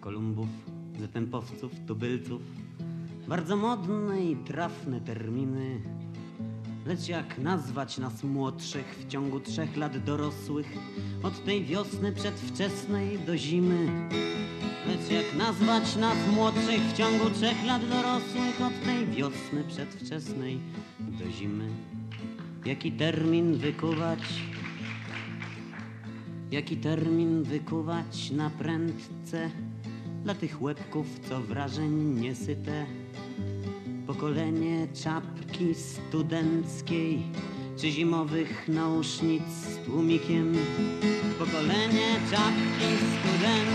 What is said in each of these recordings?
Kolumbów, zetempowców, tubylców. Bardzo modne i trafne terminy. Lecz jak nazwać nas młodszych w ciągu trzech lat dorosłych, od tej wiosny przedwczesnej do zimy? Lecz jak nazwać nas młodszych w ciągu trzech lat dorosłych, od tej wiosny przedwczesnej do zimy? Jaki termin wykuwać? Jaki termin wykuwać na prędce dla tych łebków, co wrażeń niesyte? Pokolenie czapki studenckiej czy zimowych nausznic z tłumikiem? Pokolenie czapki studenckiej,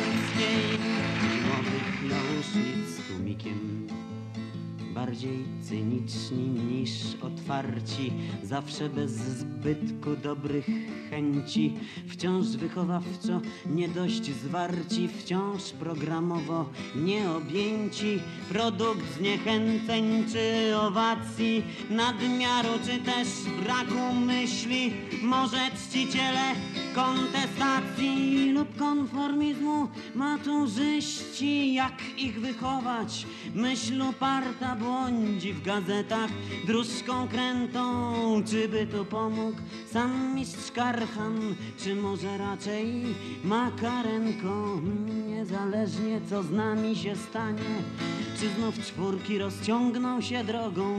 bardziej cyniczni niż otwarci, zawsze bez zbytku dobrych chęci, wciąż wychowawczo nie dość zwarci, wciąż programowo nieobjęci, produkt zniechęceń czy owacji, nadmiaru czy też braku myśli, może czciciele kontestacji lub konformizmu, maturzyści, jak ich wychować, myśl uparta błądzi w gazetach dróżką krętą, czy by tu pomógł sam mistrz Karchan, czy może raczej Makarenko, niezależnie co z nami się stanie, czy znów czwórki rozciągną się drogą,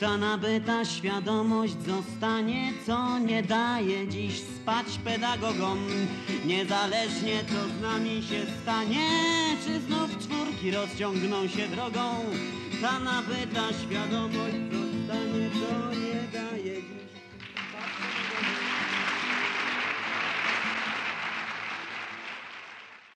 ta nabyta świadomość zostanie, co nie daje dziś spać pedagogom. Niezależnie co z nami się stanie, czy znów czwórki rozciągną się drogą, ta nabyta świadomość zostanie, co nie